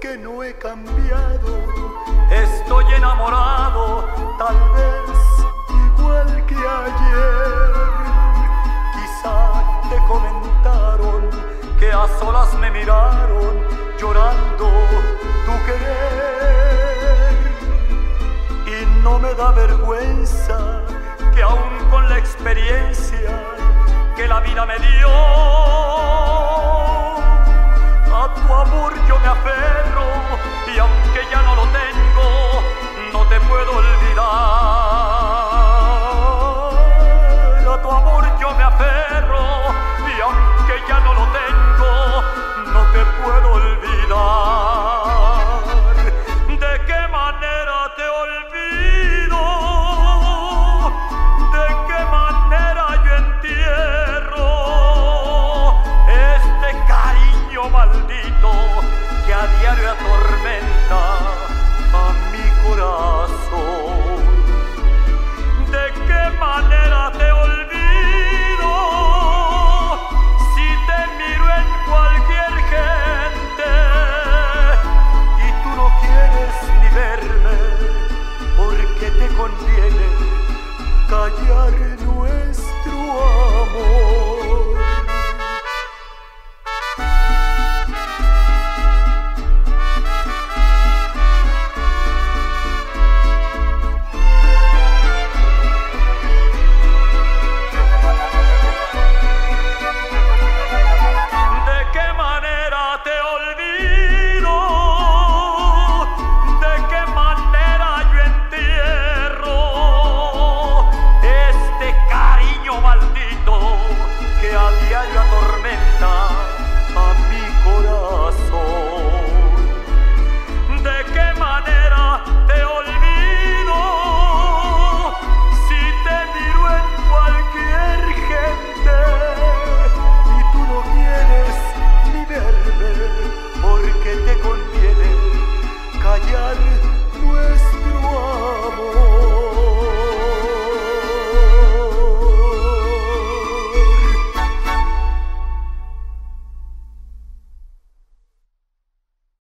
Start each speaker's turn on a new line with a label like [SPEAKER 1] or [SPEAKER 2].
[SPEAKER 1] que no he cambiado. Estoy enamorado, tal vez igual que ayer. Quizá te comentaron que a solas me miraron llorando tu querer. Y no me da vergüenza que aún con la experiencia que la vida me dio,